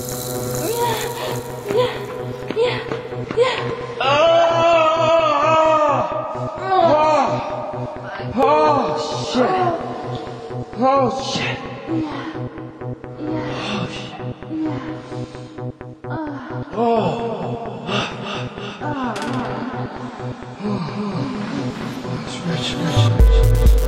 Oh shit. Oh shit. Yeah. Yeah. Oh shit. Oh. Rich, rich, rich.